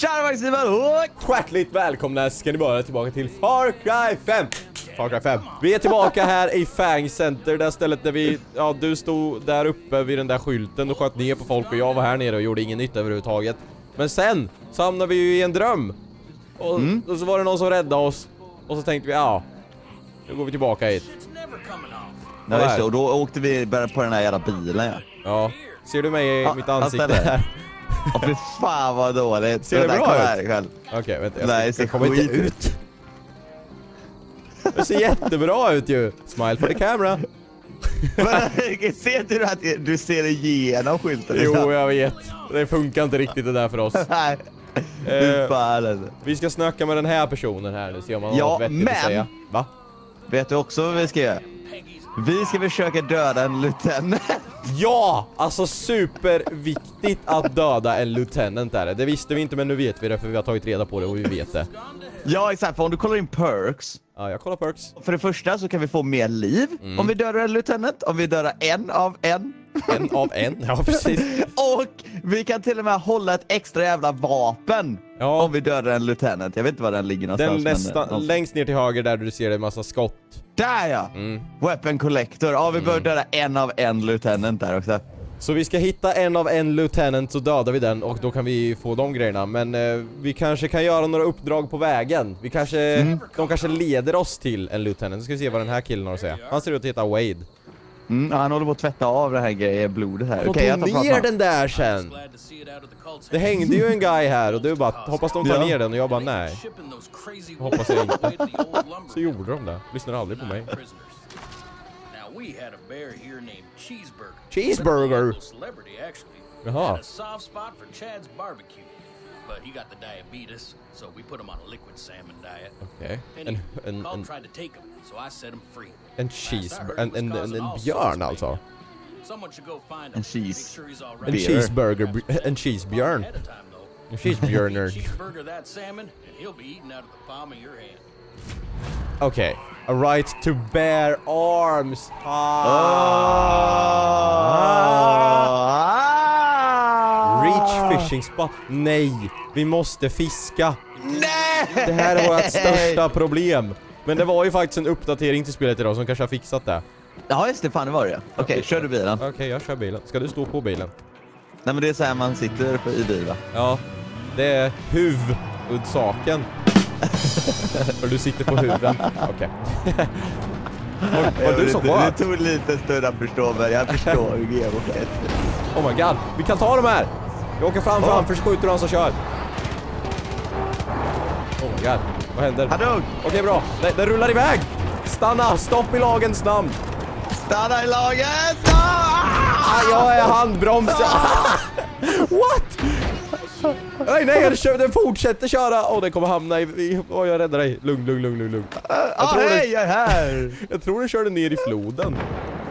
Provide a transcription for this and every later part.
Tja Maximen och Hjärtligt välkomna ska ni vara tillbaka till Far Cry 5 Far Cry 5 Vi är tillbaka här i Fang Center, det stället där vi, ja du stod där uppe vid den där skylten och sköt ner på folk och jag var här nere och gjorde ingen nytta överhuvudtaget. Men sen så hamnade vi ju i en dröm. Och, Mm. och så var det någon som räddade oss. Och så tänkte vi, ja Nu går vi tillbaka hit. Ja just det, och då åkte vi bara på den här jävla bilen ja. Ja, ser du mig i Ja, mitt ansikte här? Åh fy fan vad dåligt. Ser det bra ut? själv. Okej, vänta jag Nej, det jag kommer inte ut. ut Det ser jättebra ut ju! Smile for the camera Men, ser du att du ser igenom skylten? Jo, jag vet. Det funkar inte riktigt det där för oss. Nej. Eh, alltså. vi ska snacka med den här personen här nu, se om han har Ja, något vettigt men- att säga. Va? Vet du också vad vi ska göra? Vi ska försöka döda en lieutenant. Ja! Alltså superviktigt att döda en lieutenant är det. Det visste vi inte men nu vet vi det för vi har tagit reda på det och vi vet det. Ja exakt, för om du kollar in perks. Ja, jag kollar perks. För det första så kan vi få mer liv Mm. om vi dödar en lieutenant. Om vi dödar en av en. En av en, ja precis. Och vi kan till och med hålla ett extra jävla vapen Ja. om vi dödar en lieutenant. Jag vet inte var den ligger någonstans. Den men, nästan, eh, någonstans. längst ner till höger där du ser det en massa skott. Där ja! Mm. Weapon collector. Ja, vi behöver döda en av en lieutenant där också. Så vi ska hitta en av en lieutenant så dödar vi den och då kan vi få de grejerna Men eh, vi kanske kan göra några uppdrag på vägen Vi kanske, Mm. de kanske leder oss till en lieutenant Nu ska vi se vad den här killen har att säga Han ser ut att heta Wade Mm, han håller på att tvätta av det här grejen, blodet här. Jag tog tar ner den där sen! Det hängde ju en guy här och du bara hoppas de tar Ja. ner den och jag bara nej Hoppas jag inte Så gjorde de det, lyssnade aldrig på mig Cheeseburger. Jaha. But he got the diabetes, so we put him on a liquid salmon diet. Okej, And en, he en, called en, tried to take him, so I set him free. en Last I cheeseburger, heard, en, he en, was en, causing en all björn sorts of alltså pain. Someone should go find him. En cheese- Make sure he's all En right. cheeseburger, en cheesebjörn Ahead of time, though. En cheeseburger Cheeseburger that salmon, and he'll be eating out of the palm of your hand. Okej, a right to bear arms Ah! Reach fishing spot. Nej, vi måste fiska. Nej! Det här är vårt största problem. Men det var ju faktiskt en uppdatering till spelet idag som kanske har fixat det. Ja just det, fan det var det Okej, kör du bilen. Okej, jag kör bilen. Ska du stå på bilen? Nej men det är så här man sitter på- i bil va? Ja, det är huvudsaken. För du sitter på huven. Okej. Var, var du som det, sköt? det tog lite stund att förstå men jag förstår hur GMO är. Oh my god, vi kan ta de här! Vi åker fram Ja. framför så skjuter han som kör. Oh my god, vad händer? Han dog! Okej bra, det, det rullar iväg! Stanna, stopp i lagens namn! Stanna i laget! Ah! Ah, jag är handbroms! What? Nej nej, den, kör, den fortsätter köra! Åh, den kommer hamna i... i åh, jag räddar dig. Lugn, lugn, lugn, lugn, lugn. Ah, hej, jag är här! Jag tror den körde ner i floden.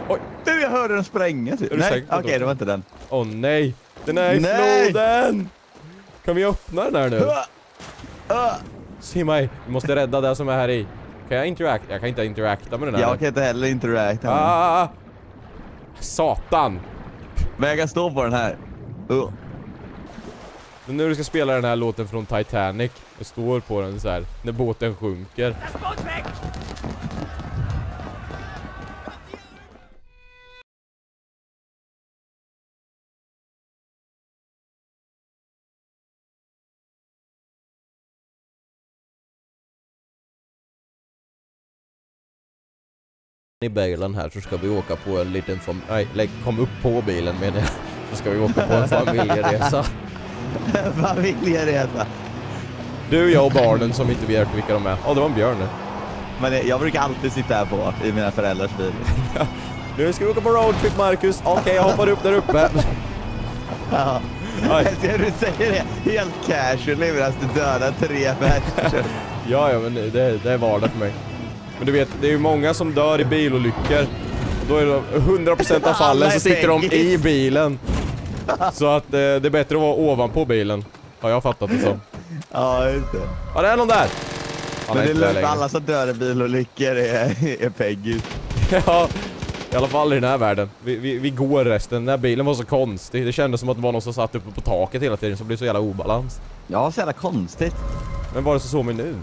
Oj, Du, jag hörde den spränga typ. Nej, okej det? det var inte den. åh nej! Den är i Nej! floden! Kan vi öppna den här nu? Ah! Ah! Se mig, vi måste rädda det som är här i. Kan jag interact? Jag kan inte interacta med den här. Jag kan inte heller interacta med den. Ah! Satan! Men jag kan stå på den här. Uh. Men nu du ska spela den här låten från Titanic och står på den så här när båten sjunker. I bilen här så ska vi åka på en liten fam- nej, lägg, kom upp på bilen menar jag. Så ska vi åka på en familjeresa. Familjeresa. Du, jag och barnen som inte vet vilka de är. Ja, det var en björn nu. Men det- jag brukar alltid sitta här på i mina föräldrars bil. Nu ska vi åka på roadtrip Marcus. Okej, jag hoppar upp där uppe. Ja. Ser du säger det helt casually medan du dödar tre människor. Ja, ja, men det, det är vardag för mig. Men du vet, det är ju många som dör i bilolyckor. Och då är det 100% av fallen så sitter de i bilen. Så att eh, det är bättre att vara ovanpå bilen. Har jag fattat det som. Ja, just det. Ja, det är någon där! Han Men det är lugnt, alla som dör i bilolyckor är, är Peggy. Ja, I alla fall i den här världen. Vi, vi, vi går resten. Den där bilen var så konstig. Det kändes som att det var någon som satt uppe på taket hela tiden så det blev så jävla obalans. Ja, så jävla konstigt. Men var det så såg mig nu?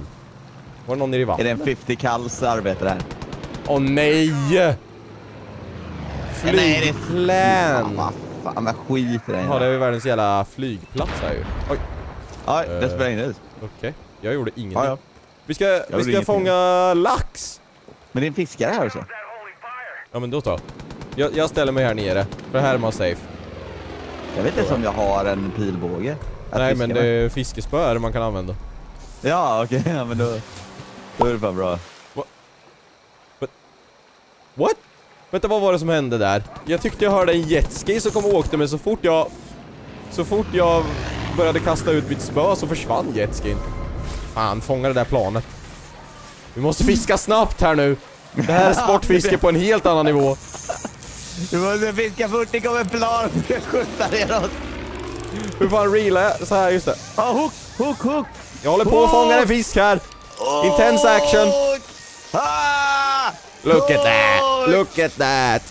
Var det någon nere i Är vattnet? det en 50 kalls arbete där? Åh nej! Nej, är- Flygplan! Ja, vad fan, men skit i det. Ja, det är ju världens jävla flygplats här ju. Oj, Oj, det Eh. spelar ingen roll. okej. Jag gjorde ingenting. Ja, ja. Vi ska, vi ska ingenting. fånga lax! Men det är en fiskare här också. Ja men då så. Jag, jag ställer mig här nere, för här är man safe. Jag vet inte om jag har en pilbåge. Nej men det är fiskespö är man kan använda. Ja, okej. Ja, men då... Då är det fan bra. What? Vänta vad var det som hände där? Jag tyckte jag hörde en jetski som kom och åkte men så fort jag... Så fort jag började kasta ut mitt spö så försvann jetskin. Fan, fånga det där planet. Vi måste fiska snabbt här nu. Det här är sportfiske på en helt annan nivå. Du måste fiska fort, det kommer plan. Jag skjutsar neråt. Hur fan reelar jag? Så här, just det. Ah, hook, hook, hook. Jag håller på att fånga en fisk här. Intense action. Ah! Look at that! Look at that!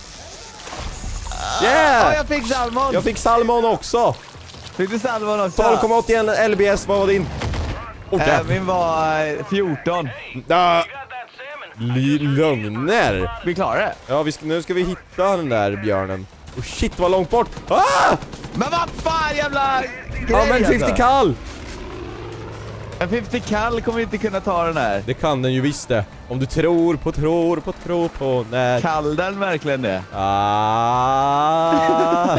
Ah, Yeah! jag fick salmon. Jag fick salmon också! Fick du salmon också? 12,81 LBS, vad var din? Oh, Äh, min var eh, 14. Ah, li- lögner! Vi klarar det. Ja, vi nu ska vi hitta den där björnen. Oh shit vad långt bort! Ah! Men vad fan jävla grej Ja men 50 alltså. kall! En 50 kall kommer inte kunna ta den här. Det kan den ju visst det. Om du tror på, tror på, tror på när... Kall den verkligen det? Ah!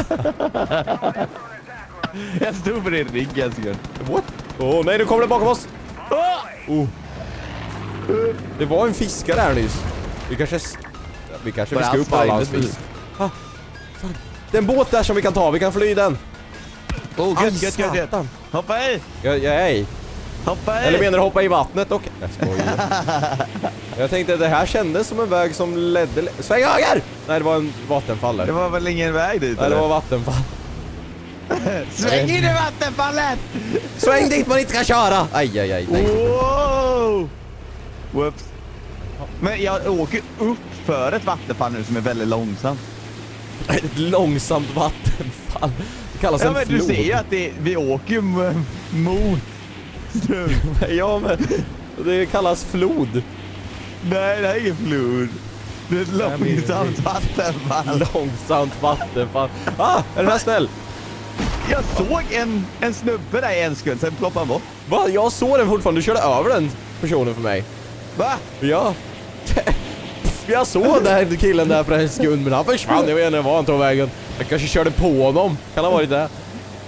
Jag stod på din rygg en sekund. What? Åh oh, nej, nu kommer det bakom oss! Oh! Det var en fiskare här nyss. Vi kanske... Vi kanske det fiskar upp alla hans fisk. Ah, en båt där som vi kan ta, vi kan fly den. Oh, gött, gött, gött, gött. Hoppa i! Jag, jag är i. Hoppa i! Eller menar du hoppa i vattnet och... Jag skojar. Jag tänkte det här kändes som en väg som ledde... Sväng höger! Nej, det var en vattenfall där. Det var väl ingen väg dit Nej, det eller? var vattenfall. Sväng in i vattenfallet! Sväng dit man inte kan köra! Aj, aj, aj. Nej. Wow! Whoops. Men jag åker upp för ett vattenfall nu som är väldigt långsamt. Ett långsamt vattenfall. Det kallas Ja en men flod. du ser ju att det, vi åker mot ström. Ja, men det kallas flod. Nej det här är ingen flod. Det är ett långsamt vattenfall. Långsamt vattenfall. Ah, är den här snäll? Jag såg en, en snubbe där i en sekund, sen ploppade han bort. Va? Jag såg den fortfarande. Du körde över den personen för mig. Va? Ja. Jag såg den killen där för en sekund men han försvann. Jag vet inte var han tog vägen. Jag kanske körde på honom. Kan ha varit det.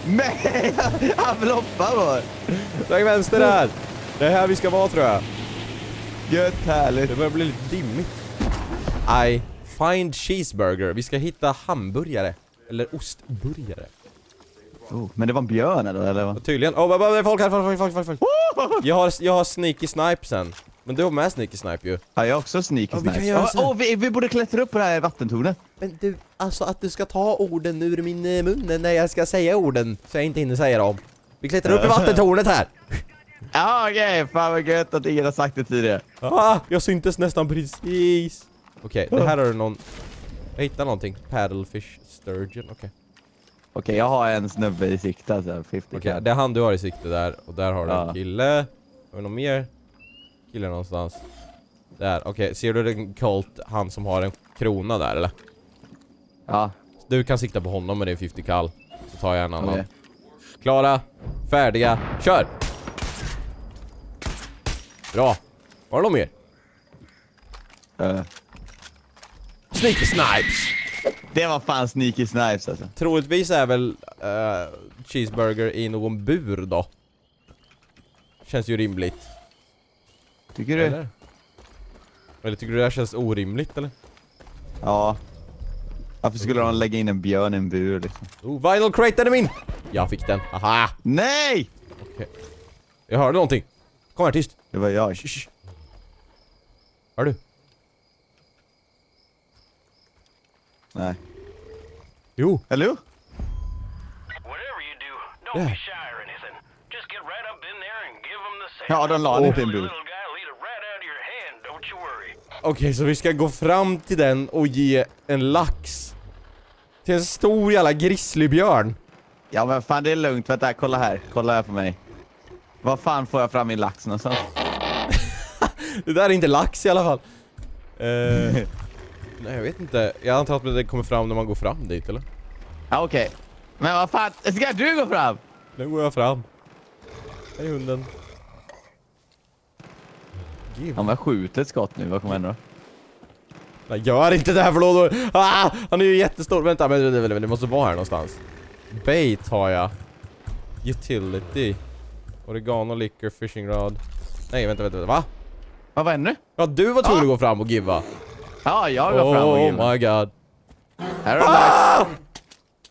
Nej, han floppade bara. Sväng vänster där. Det är här vi ska vara tror jag. Gött, härligt. Det börjar bli lite dimmigt. I find cheeseburger. Vi ska hitta hamburgare. Eller ostburgare. Oh, men det var en björn eller? eller tydligen. Åh, oh, folk här, folk, folk, folk, folk. Jag har, jag har sneaky snipe sen. Men du har med sneaky snipe ju. Ja, jag har också sneaky Ja, snipe. Åh, vi, vi borde klättra upp på det här vattentornet. Men du, alltså att du ska ta orden ur min eh, mun när jag ska säga orden så jag inte hinner säga dem. Vi klättrar upp i vattentornet här. Ja, okej. Fan vad gött att ingen har sagt det tidigare. Ah, jag syntes nästan precis. Okej, det här har du någon... Jag hittade någonting. Paddlefish sturgeon, okej. Okej, jag har en snubbe i sikte alltså. 50 Okej, cal. det är han du har i sikte där och där har du Ja. en kille. Har vi någon mer kille någonstans? Där, okej. Ser du den Colt, han som har en krona där eller? Ja, Du kan sikta på honom med din 50 kall. Så tar jag en annan. okej. Klara, färdiga, kör! Bra. Var det någon mer? Eh, Sneaky Snipes! det var fan sneaky snipes alltså. Troligtvis är väl eh, cheeseburger i någon bur då? Känns ju rimligt. Tycker du? Eller? Eller tycker du det här känns orimligt eller? Ja. Varför skulle de lägga in en björn i en bur liksom? Oh, vinyl crate, den är min! Jag fick den, aha! Nej! Okej. Jag hörde någonting. Kom här, tyst. Det var jag. Shh, shh. Hör du? Nej. Jo. Eller hur? Whatever you do, don't Yeah. be shy or anything. Just get right up in there and give them the same. Ja, de la han inte i en bur. Okej, så vi ska gå fram till den och ge en lax. Till en stor jävla grizzlybjörn. Ja men fan det är lugnt, vänta kolla här, kolla här på mig. Vad fan får jag fram min lax någonstans? Det där är inte lax i alla fall. Eh, nej, jag vet inte. Jag antar att det kommer fram när man går fram dit, eller? Ja okej. Men vad fan, ska du gå fram? Nu går jag fram. Här är hunden. Jag skjuter ett skott nu, vad kommer hända då? Nej, gör inte det här för då... Ah, han är ju jättestor. Vänta, men det, det, det måste vara här någonstans. Bait har jag. Utility. Oregano, liquor, fishing rod. Nej, vänta, vänta, vänta. Va? Vad var nu? Ja, du var tvungen Ah. att gå fram och giva. Ja, jag går fram och Oh ger my god. Här är Ah!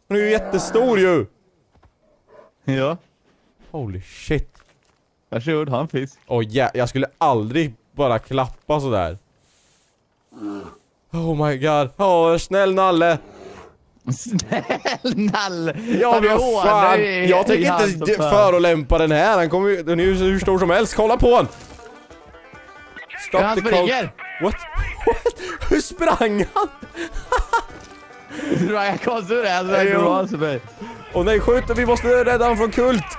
Han är ju jättestor ju! Ja, Holy shit. varsågod, ha en fisk. Åh ja, jag skulle aldrig bara klappa sådär. Oh my god. Åh, snäll Nalle. Snäll Nalle! Ja men fan. Jag tänker inte förolämpa den här. Han kommer ju, den är ju hur stor som helst. Kolla på han! Stop Han the springer! What? What? Hur sprang han? Du är konstig du är, det för mig. Åh nej, skjut Vi måste rädda honom från kult!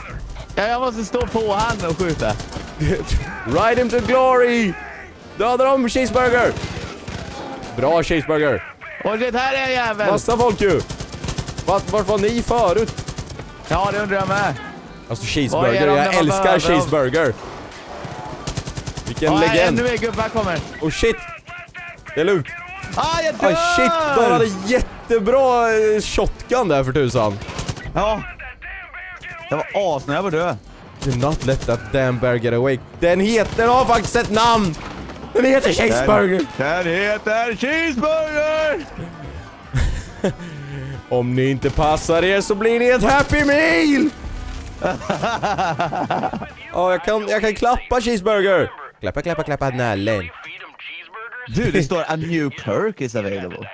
Ja, jag måste stå på han och skjuta. Ride him to glory! Döda dem, cheeseburger! Bra cheeseburger! Och det här är en jävel! Massa folk ju! Vart, vart var ni förut? Ja, det undrar jag med. Alltså cheeseburger, jag älskar behöver cheeseburger! Vilken ännu legend! mer gubbar kommer. Oh shit! Det är lugnt! Ah, jag dör! Aj shit! De hade jättebra eh, shotgun där för tusan! Ja. Jag var asnära på att dö. Do not let that damn bear get away. Den heter, den har faktiskt ett namn! Den heter cheeseburger! Den heter cheeseburger! Om ni inte passar er så blir ni ett happy meal! Ja, jag kan, jag kan klappa cheeseburger! Klappa, klappa, klappa nallen. Du, det står a new perk is available.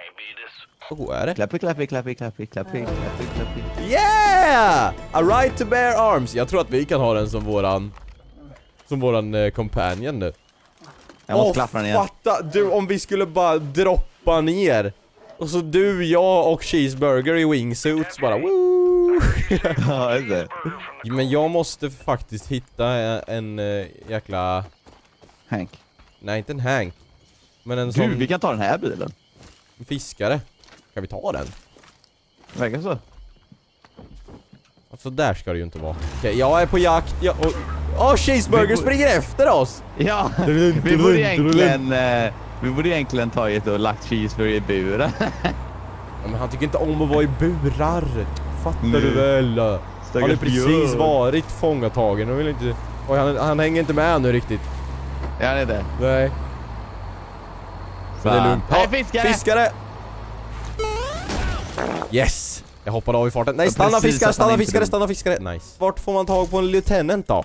Oh, är det? Klappi, klappi, klappi, klappi, klappi, klappi, klappi. Yeah! A right to bear arms. Jag tror att vi kan ha den som våran... Som våran eh, companion nu. Jag måste Åh, klappa den igen. fatta! Du, om vi skulle bara droppa ner. Och så du, jag och cheeseburger i wingsuits bara woo! Ja, det. Men jag måste faktiskt hitta en, en eh, jäkla... Hank. Nej, inte en Hank. Men en Du, sån vi kan ta den här bilen. fiskare. Kan vi ta den? Verkar så. Så där ska det ju inte vara. Okej, jag är på jakt. Jag, och, Åh, cheeseburger springer efter oss! Ja, vi borde egentligen... Eh, vi borde egentligen tagit och lagt cheeseburger i buren. Ja, men han tycker inte om att vara i burar. Fattar Nej. du väl? Han har Stackars precis varit fångatagen och vill inte... Oj, han, han hänger inte med nu riktigt. Ja, det är det. Nej. Men det är lugnt. Nej, fiskare! Fiskare! Yes! Jag hoppade av i farten. Nej, stanna precis fiskare, stanna fiskare, stanna fiskare. Nice. Vart får man tag på en lieutenant då?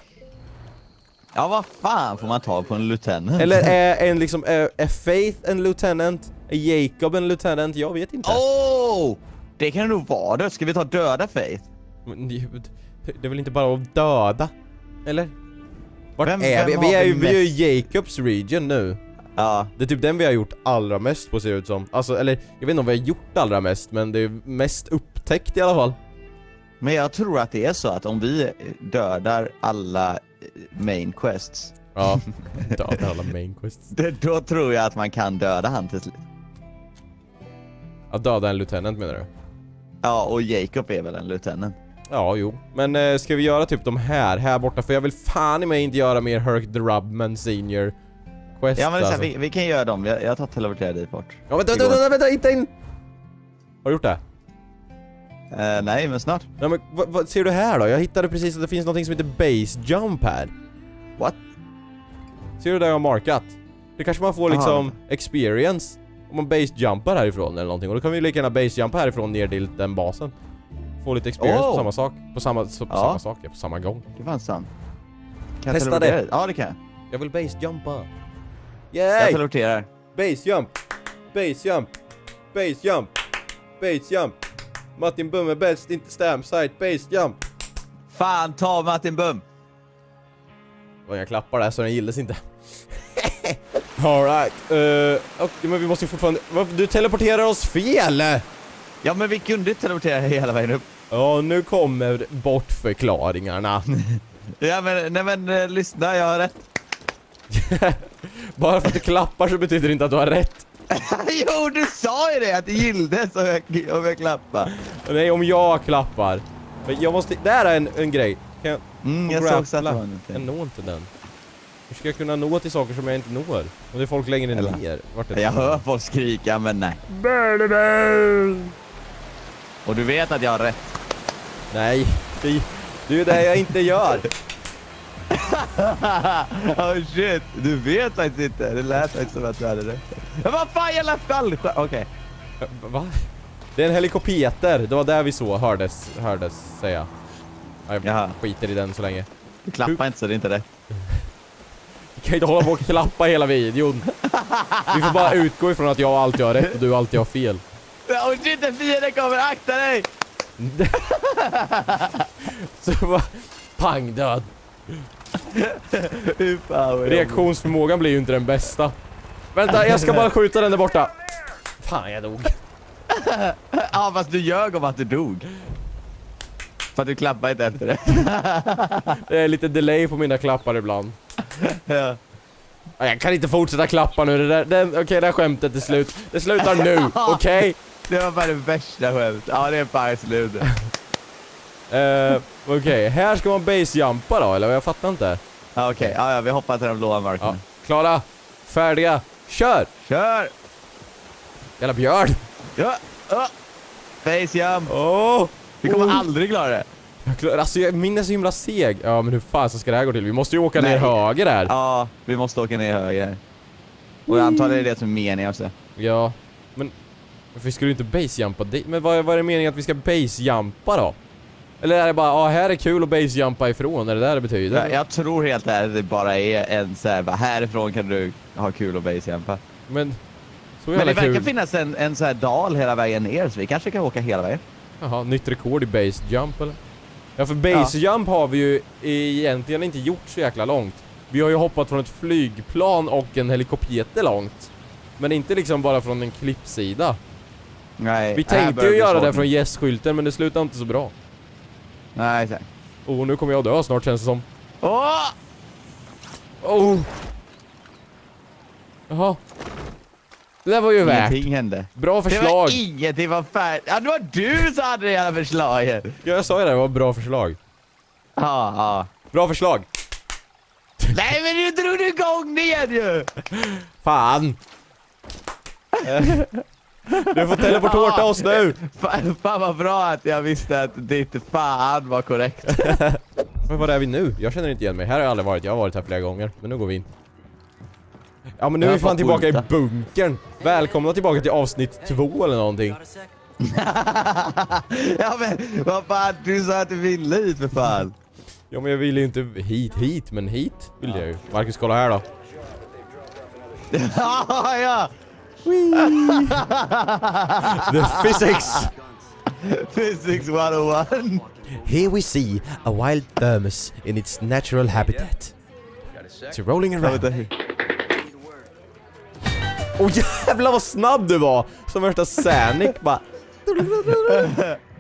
Ja, vad fan får man ta på en lieutenant? Eller är en liksom, är, är Faith en lieutenant? Är Jacob en lieutenant? Jag vet inte. Oh! Det kan det nog vara det. Ska vi ta döda Faith? Men det, det är väl inte bara att döda? Eller? Vart Vem- är vem vi? Vi är ju vi vi är ju Jacobs region nu. Ja. Det är typ den vi har gjort allra mest på ser det ut som. Alltså, eller jag vet inte om vi har gjort allra mest, men det är mest upptäckt i alla fall. Men jag tror att det är så att om vi dödar alla eh, main quests, Ja, döda alla main quests. det, då tror jag att man kan döda han till slut. Att döda en lieutenant menar du? Ja, och Jacob är väl en lieutenant? Ja, jo. Men eh, ska vi göra typ de här, här borta? För jag vill fan i mig inte göra mer Herc the Rubman Senior Quest Ja men det är så alltså. här, vi, vi kan göra dem, jag, jag tar teleportera dit bort. Ja, vänta, vänta, vänta, vänta, inte in! Har du gjort det? Eh, nej men snart. Nej men vad, vad ser du här då? Jag hittade precis att det finns något som heter base jump här. What? Ser du där jag har markat? Det kanske man får Aha. liksom experience om man base jumpar härifrån eller någonting och då kan vi lika gärna base jumpa härifrån ner till den basen. Få lite experience på Oh. samma sak. På samma, så, på Ja. samma sak, ja, på samma gång. Det fanns sant. Kan Testa det. Ja det kan jag. Jag vill base jumpa. Jag Yay! teleporterar. Base jump! Base jump! Base jump! Base jump! Martin Bum är bäst, inte stamp site, base jump! Fan ta Martin Bum! Och jag klappar där så den gillas inte. Alright. Uh, okay, men vi måste ju fortfarande... Du teleporterar oss fel! Ja, men vi kunde teleportera hela vägen upp. Ja, nu kommer bortförklaringarna. Ja, men, nej men eh, lyssna, jag har rätt. Bara för att du klappar så betyder det inte att du har rätt. jo, du sa ju det, att det gilldes om jag, om jag klappar. Nej, om jag klappar. Men jag måste... Där är en, en grej. Kan jag... Mm, jag såg också att det var Jag når inte den. Hur ska jag kunna nå till saker som jag inte når? Om det är folk längre Eller- ner. Vart är det? Jag hör folk skrika, men nej. Och du vet att jag har rätt. Nej, det, det är det jag inte gör. oh shit, du vet faktiskt inte. Det lät faktiskt som att du hade rätt. Men vad fan, jävla fallskärm! Okej. Va? Det är en helikopter. Det var där vi så hördes, hördes säga. Ja, jag Jaha. skiter i den så länge. Du klappar inte så det är inte rätt. Vi kan inte hålla på och klappa hela videon. Vi får bara utgå ifrån att jag alltid har rätt och du alltid har fel. Oh shit, en fiende kommer! Akta dig! Så bara, pang död. Reaktionsförmågan blir ju inte den bästa. Vänta, jag ska bara skjuta den där borta. Fan, jag dog. Ja, fast du ljög om att du dog. För att du klappade inte efter det. Det är lite delay på mina klappar ibland. ja. Ja, Jag kan inte fortsätta klappa nu, det där, den, okej det här skämtet är slut. Det slutar nu, okej? Det var bara det värsta skämt. Ja, det är fan slut. Eh, okej, här ska man basejumpa då, eller? Jag fattar inte. Ja, Okej, ja, ja, vi hoppar till de blåa Ja, markerna. klara, färdiga, kör! Kör! Jävla björn! Ja! ja. Face jump! Åh! Vi kommer Oh. aldrig klara det. Jag klar, alltså jag, min är så himla seg. Ja men hur fan ska det här gå till? Vi måste ju åka ner Nej. höger där. Ja, vi måste åka ner höger. Och jag antar det är det som är meningen också. Ja, men varför skulle du inte basejumpa? Men vad, vad är meningen att vi ska basejumpa då? Eller är det bara, ja här är kul att basejumpa ifrån, är det där det betyder? Jag, jag tror helt ärligt att det bara är en så här, härifrån kan du ha kul och basejumpa. Men, så Men det verkar kul. finnas en, en så här dal hela vägen ner så vi kanske kan åka hela vägen. Jaha, nytt rekord i basejump eller? Ja för basejump har vi ju egentligen inte gjort så jäkla långt. Vi har ju hoppat från ett flygplan och en helikopter långt. Men inte liksom bara från en klippsida. Nej, Vi tänkte ju göra det från gästskylten men det slutade inte så bra. Nej, exakt. Och nu kommer jag dö snart känns det som. Åh! Oh! Jaha. Det där var ju värt. Ingenting hände. Bra Det förslag. var ingenting, var färdigt. Ja, det var du som hade det jävla förslaget. Ja, jag sa ju det, det var bra förslag. Ja, ja. Bra förslag. Nej men nu drog du igång det igen ju! Fan. Du får teleportera oss nu. Fan, fan vad bra att jag visste att ditt fan var korrekt. Men var är vi nu? Jag känner inte igen mig. Här har jag aldrig varit. Jag har varit här flera gånger. Men nu går vi in. Ja men nu är vi fan tillbaka i bunkern. Välkomna tillbaka till avsnitt två eller någonting. ja men vad fan, du sa att du ville hit för fan. Ja men jag vill ju inte hit hit, men hit vill jag ju. Marcus kolla här då. ja, ja! The physics! Physics 101. Here we see a wild thermos in its natural habitat. It's rolling around. Åh oh, jävlar vad snabb du var! Som värsta Sanic bara...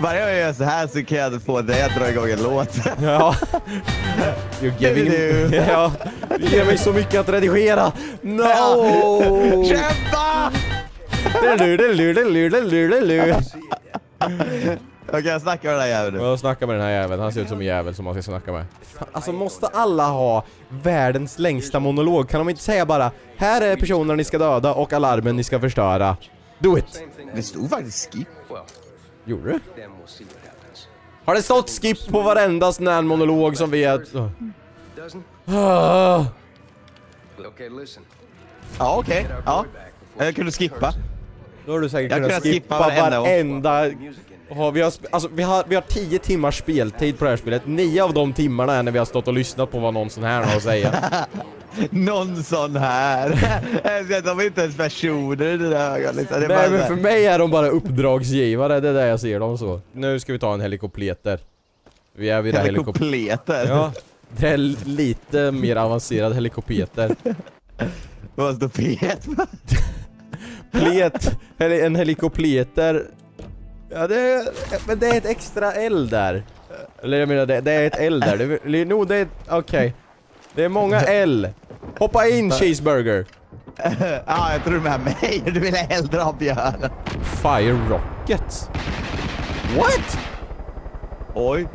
Varje gång jag gör så här så kan jag få dig att dra igång en låt. Ja. You giving... Ja. Du ger mig så mycket att redigera. No! Kämpa! Okej, jag snackar med den här jäveln nu. Jag snackar med den här jäveln, han ser ut som en jävel som man ska snacka med. Alltså måste alla ha världens längsta monolog? Kan de inte säga bara Här är personerna ni ska döda och alarmen ni ska förstöra. Do it! Det stod faktiskt skip. Gjorde du? Har det stått skip på varenda sån här monolog som vi är... Ah. Okay. Ja, okej. Our Ja. Jag kunde skippa. Då har du säkert Jag kunnat skippa varenda varenda... Ja, vi, har, alltså, vi, har, vi har 10 timmars speltid på det här spelet. Nio av de timmarna är när vi har stått och lyssnat på vad någon sån här har att säga. Någon sån här. De är inte ens personer i dina ögon liksom. Nej men här. för mig är de bara uppdragsgivare, det är där jag ser dem så. Nu ska vi ta en helikopter. Vi är vid det helikopter. Ja, det är lite mer avancerad helikopter. Vad står P1 Plet, en helikopleter. Ja det är, men det är ett extra L där. Eller jag menar det, det är ett L där. Det, no, det är, okej. Det är många L. Hoppa in cheeseburger. Ja, jag tror du med mig. Du vill hellre ha björnen. Fire rockets. What? Oj.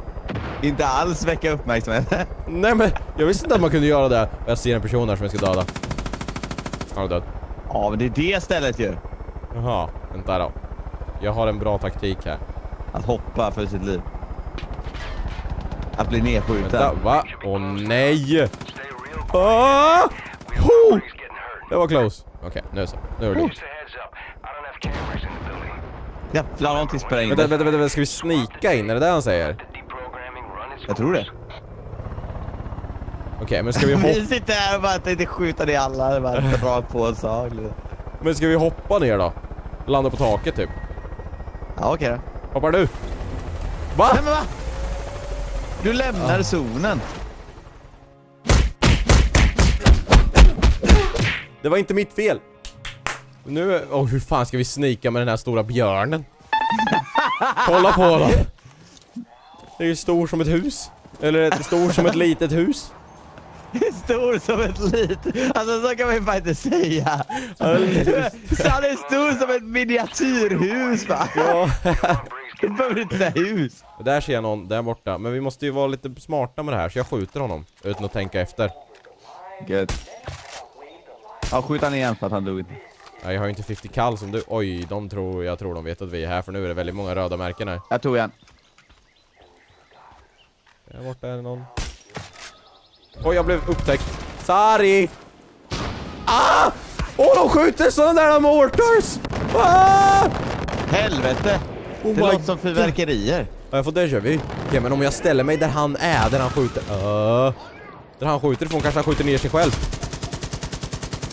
Inte alls väcka uppmärksamhet. Nej men, jag visste inte att man kunde göra det. Jag ser en person där som jag ska döda. Han är död. Ja, men det är det stället ju. Jaha, vänta då. Jag har en bra taktik här. Att hoppa för sitt liv. Att bli Vänta, nedskjuten. va? Åh nej! Ah! Ho! Det var close. Okej, nu så. Nu är det lugnt. Jävlar någonting sprängdes. Vänta, vänta, vänta, vänta, ska vi snika in? Är det det han säger? Jag tror det. Okej, men ska vi hoppa... Vi sitter här och bara tänkte skjuta ner alla. Bara dra på en sak. Men ska vi hoppa ner då? Landa på taket typ. Ja, okej då. Hoppar du? Va? Nej men va? Du lämnar zonen. Det var inte mitt fel. Nu, åh hur fan ska vi snika med den här stora björnen? Kolla på den. Det är ju stor som ett hus. Eller ett stor som ett litet hus. Stor som ett litet. Alltså så kan man ju bara inte säga. Så han är stor som ett miniatyrhus va? Ja. Du behöver inte säga hus. Där ser jag någon där borta. Men vi måste ju vara lite smarta med det här så jag skjuter honom. Utan att tänka efter. Gött. Ja, skjut han igen för att han dog inte. Ja, jag har ju inte 50 kall som du. Oj, de tror, jag tror de vet att vi är här för nu är det väldigt många röda märken här. Jag tog en. Där borta är det någon. Oj, jag blev upptäckt. Sari! Ah! Åh, de skjuter sådana där mortars! Ah! Helvete! Oh det låter som fyrverkerier. Ja, jag får déjà vu. Okej, men om jag ställer mig där han är, där han skjuter... Uh, där han skjuter ifrån kanske han skjuter ner sig själv.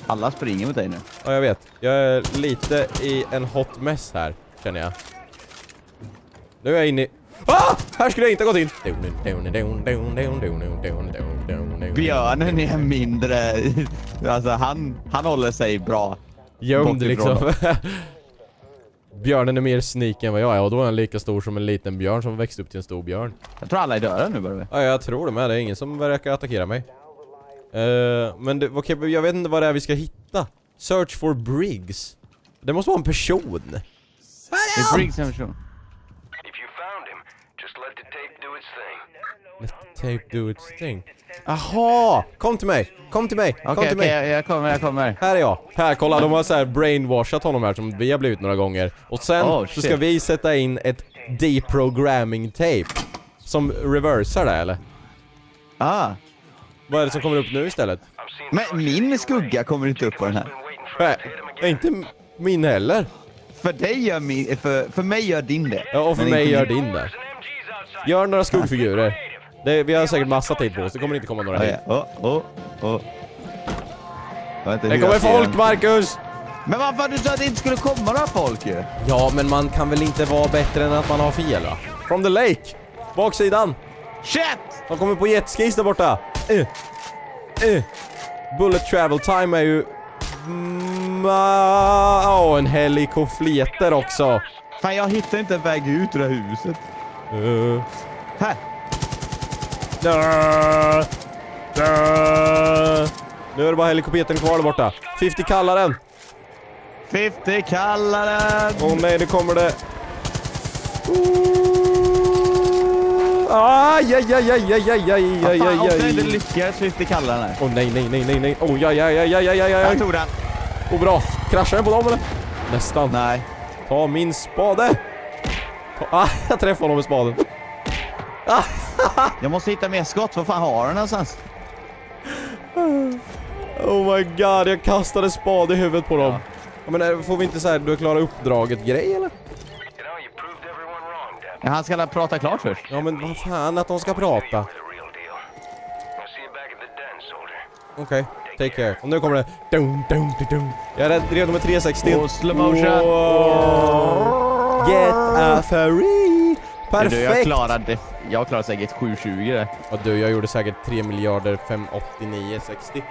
Alla springer mot dig nu. Ja, jag vet. Jag är lite i en hot mess här, känner jag. Nu är jag inne i... Ah! Här skulle jag inte ha gått in! Björnen är mindre... Alltså han, han håller sig bra. Gömd liksom. Björnen är mer sneaky än vad jag är och då är han lika stor som en liten björn som växt upp till en stor björn. Jag tror alla är döda nu bara. Ja, jag tror det med. Det är ingen som verkar attackera mig. Eh, men det, okej, jag vet inte vad det är vi ska hitta. Search for Briggs. Det måste vara en person. Är Briggs en person. If you found him, just let the tape do its thing. Let tape do its thing. Aha! Kom till mig! Kom till mig! Kom Okej, till okej, mig! jag, jag kommer, jag kommer. Här är jag. Här, kolla, de har så här brainwashat honom här som vi har blivit några gånger. Och sen Oh, så ska vi sätta in ett deprogramming tape. Som reversar det eller? Ah. Vad är det som kommer upp nu istället? Men min skugga kommer inte upp på den här. Nej, inte min heller. För dig gör min, för, för mig gör din det. Ja, och för Men mig gör min. din det. Gör några skuggfigurer. Det, vi har säkert massa tid på oss, det kommer inte komma några Ja, hit. Oh, oh, oh. Jag vet inte Det kommer folk. Marcus! Men varför du sa att det inte skulle komma några folk ju? Ja, men man kan väl inte vara bättre än att man har fel va? From the lake! Baksidan! Shit! De kommer på jetskis där borta! Uh. Uh. Bullet travel time är ju... Mm, ah, Åh, en helikofleter också! Fan jag hittar inte en väg ut ur det här huset. Uh. Här! Da, da. Nu är det bara helikoptern kvar där borta. 50 kallar den! 50 kallar den! Åh nej, det kommer det. Ooh. Aj, aj, aj, aj, aj, aj, aj, aj, aj, ofta är det aj. lyckligare 50 kallar den här. Åh nej, nej, nej, nej, nej. Åh, oh, aj, aj, aj, aj, aj, aj, aj. Jag tog den. Åh, bra. Kraschar den på dem eller? Nästan. Nej. Ta min spade. Ah, jag träffade honom med spaden. Jag måste hitta mer skott. Vad fan har den någonstans? Oh my god, jag kastade spade i huvudet på dem. Ja. Men eh, får vi inte så här, du har klarat uppdraget grej eller? Ja, han ska prata klart först. Ja men vad fan att de ska prata. Okej, take care. Och nu kommer det... Dum, dum, dum. Jag är redo med 360. Och slow motion. Wow. Get a ferry! Du, jag Perfekt! klarade, jag klarade säkert 720 där. Och du, jag gjorde säkert 3 miljarder 589 60.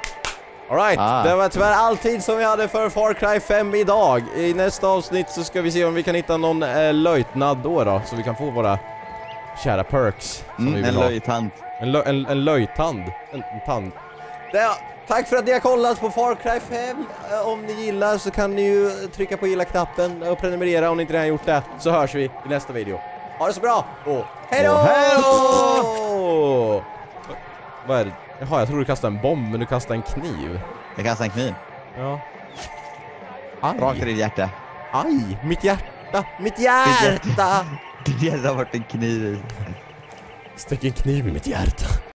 Alright, Ah. det var tyvärr all tid som vi hade för Far Cry 5 idag. I nästa avsnitt så ska vi se om vi kan hitta någon eh, löjtnad då då, så vi kan få våra kära perks som vi Mm, vill en ha. löjtant. En, lö en, en löjtand. En, en tand. Det, tack för att ni har kollat på Far Cry 5. Eh, Om ni gillar så kan ni ju trycka på gilla-knappen och prenumerera om ni inte redan gjort det. Så hörs vi i nästa video. Ha det så bra och! Och hejdå! Vad är det? Jaha, jag tror du kastade en bomb men du kastade en kniv. Jag kastar en kniv. Ja. Aj! Rakt i ditt hjärta. Aj! Mitt hjärta! Mitt hjärta! Ditt hjärta har varit en kniv i. Stick en kniv i mitt hjärta.